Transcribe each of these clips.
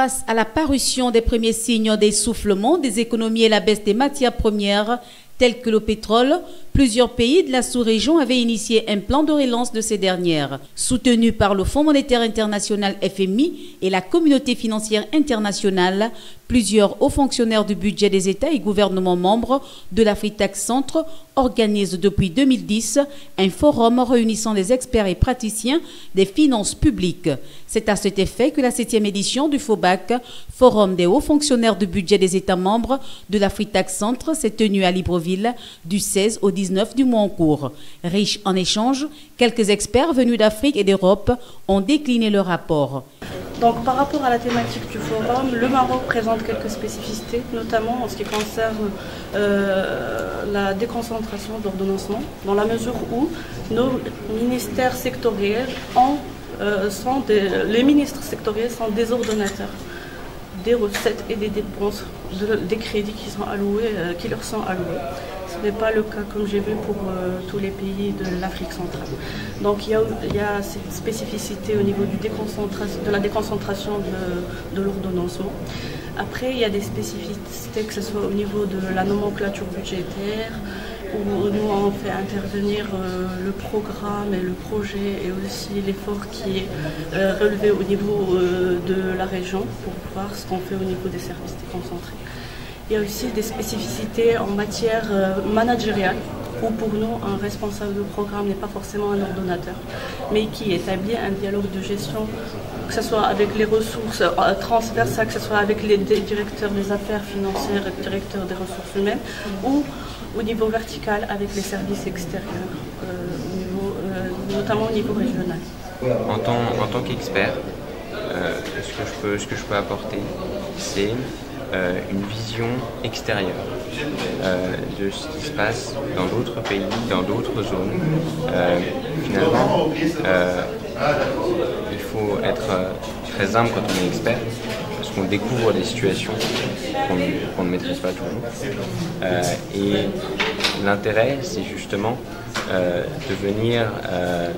Face à la parution des premiers signes d'essoufflement des économies et la baisse des matières premières, tels que le pétrole, plusieurs pays de la sous-région avaient initié un plan de relance de ces dernières. Soutenu par le Fonds monétaire international FMI et la communauté financière internationale, plusieurs hauts fonctionnaires du budget des États et gouvernements membres de l'Afrique Centre organisent depuis 2010 un forum réunissant des experts et praticiens des finances publiques. C'est à cet effet que la septième édition du FOBAC, Forum des hauts fonctionnaires du budget des États membres de l'Afrique Centre, s'est tenue à Libreville du 16 au 19 du mois en cours. Riche en échanges, quelques experts venus d'Afrique et d'Europe ont décliné le rapport. Donc par rapport à la thématique du forum, le Maroc présente quelques spécificités, notamment en ce qui concerne euh, la déconcentration d'ordonnancement, dans la mesure où nos ministères euh, sont les ministres sectoriels sont des ordonnateurs des recettes et des dépenses, des crédits qui, sont alloués, euh, leur sont alloués. Ce n'est pas le cas, comme j'ai vu, pour euh, tous les pays de l'Afrique centrale. Donc il y, a, cette spécificité au niveau de la déconcentration de, de l'ordonnancement. Après, il y a des spécificités, que ce soit au niveau de la nomenclature budgétaire, où nous on fait intervenir euh, le programme et le projet et aussi l'effort qui est euh, relevé au niveau euh, de la région pour voir ce qu'on fait au niveau des services déconcentrés. Il y a aussi des spécificités en matière managériale où pour nous un responsable de programme n'est pas forcément un ordonnateur, mais qui établit un dialogue de gestion, que ce soit avec les ressources transversales, que ce soit avec les directeurs des affaires financières et directeurs des ressources humaines, ou au niveau vertical avec les services extérieurs, euh, euh, notamment au niveau régional. En tant, qu'expert, euh, ce, que je peux, ce que je peux apporter, c'est une vision extérieure de ce qui se passe dans d'autres pays, dans d'autres zones. finalement, il faut être très humble quand on est expert, parce qu'on découvre des situations qu'on ne maîtrise pas toujours. Euh, et l'intérêt, c'est justement euh, de venir euh,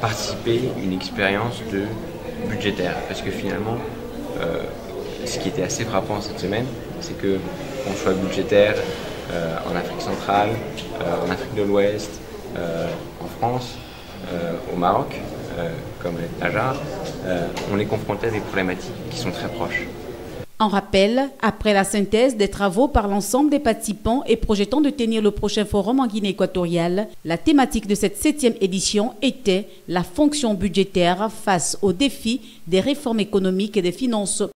participer à une expérience de budgétaire. Parce que finalement, ce qui était assez frappant cette semaine, c'est que qu'on soit budgétaire en Afrique centrale, en Afrique de l'Ouest, en France, au Maroc, comme Najar, on est confronté à des problématiques qui sont très proches. En rappel, après la synthèse des travaux par l'ensemble des participants et projetant de tenir le prochain forum en Guinée équatoriale, la thématique de cette septième édition était la fonction budgétaire face aux défis des réformes économiques et des finances